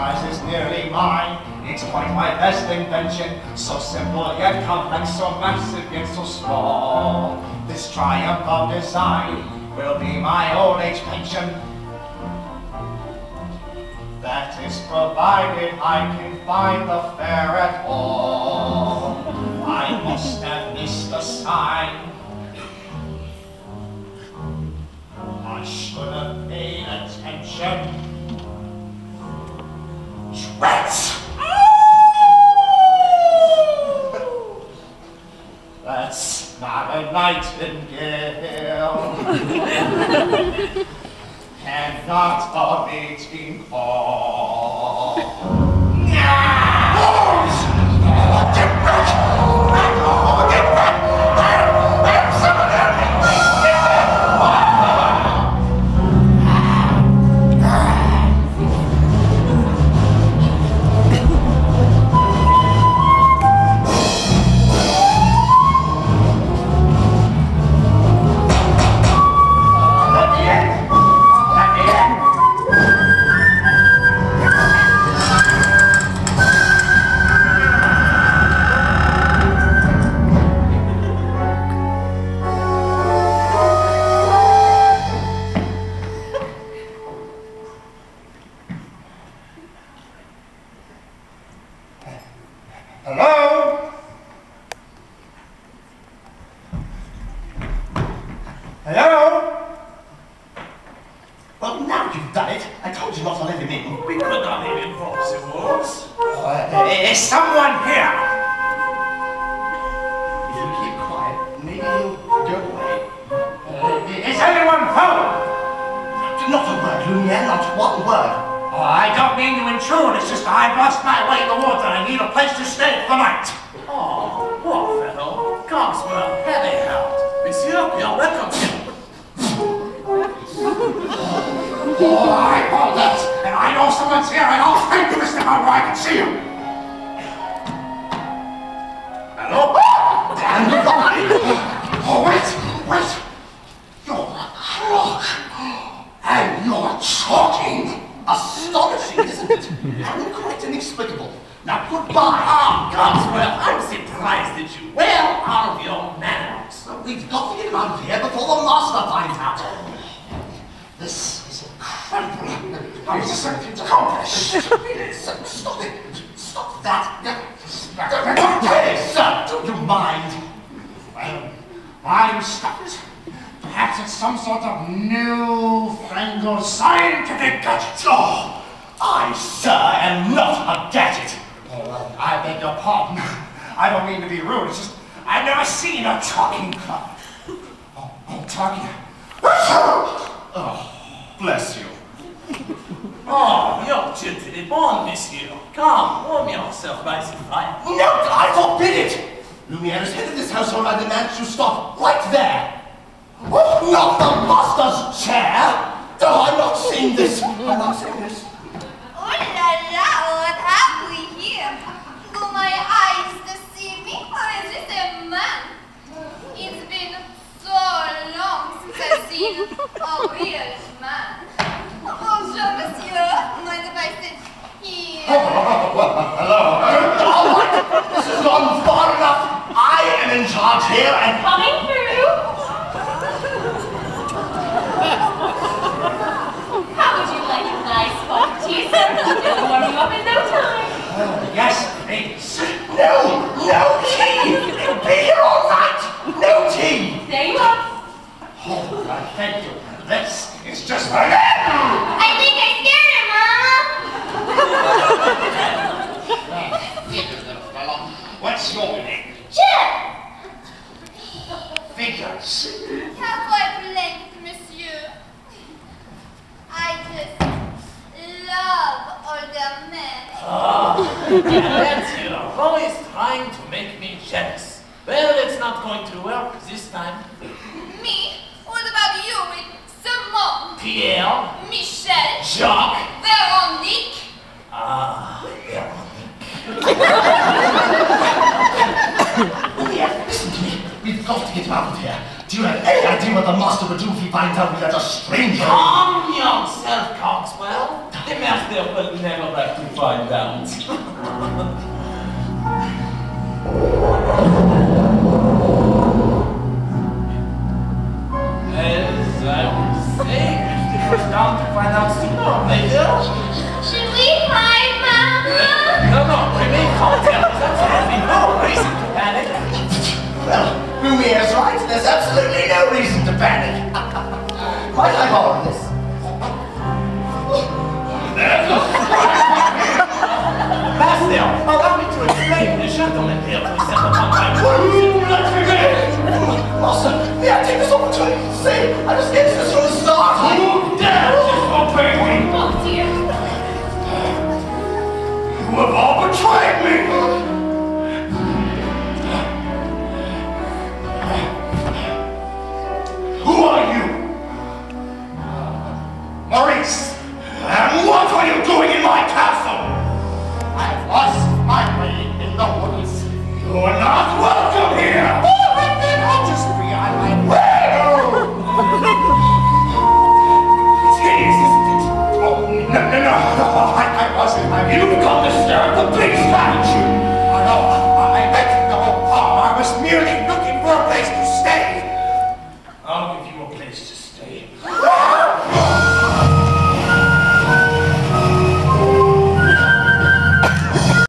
size is nearly mine. It's quite my best invention, so simple yet complex, so massive yet so small. This triumph of design will be my old age pension. That is provided I can find the fair at all. I must have missed the sign. I should have paid attention. Rats! That's not a nightingale. and not a mating call. We could not leave him for Wolves. Uh, is someone here? If you keep quiet, maybe he'll go away. Uh, is anyone home? Not a word, Lumiere, not one word. Oh, I don't mean to intrude. It's just I've lost my way in the water. I need a place to stay for the night. Oh, poor fellow. Cogsworth, heavy help. Monsieur, you're welcome here. someone's here, I'll thank you, Mr. Monroe. I can see you. How is this going to? So Stop it. Stop that. Okay, sir, don't you mind? Well, I'm stumped. Perhaps it's some sort of new-fangled scientific gadget. Oh, I, sir, am not a gadget. Oh, I beg your pardon. I don't mean to be rude. It's just I've never seen a talking club. Oh, oh talking. Oh, bless you. You're gently born, monsieur. Come, warm yourself by the fire. No, I forbid it! Lumiere is head of this household. I demand you stop right there. Oh, not the master's chair! Oh, I'm not saying this. I'm not saying this. Oh la la, what have we here? Do my eyes deceive me, or is this a man? It's been so long since I've seen a real man. Bonjour, if I sit here? Oh, hello. All right. This has gone far enough. I am in charge here, and Coming through. How would you like a nice tea, sir? It'll warm you up in no time. Oh, yes, please. No, no tea. It'll be here all night. No tea. There you are. Oh, thank you. This is just my I think I scared him, Mama. What's your name? Chip! Figures. Have blank, monsieur? I just love older That's you. Always trying to make me jealous. Well, it's not going to work this time. Me? What about you with Simone, Pierre, Michel, Jacques, Veronique? ah, Lumiere, listen to me. We've got to get him out of here. Do you have any idea what the master would do if he finds out we are just strangers? calm yourself, Cogsworth. The master will never like to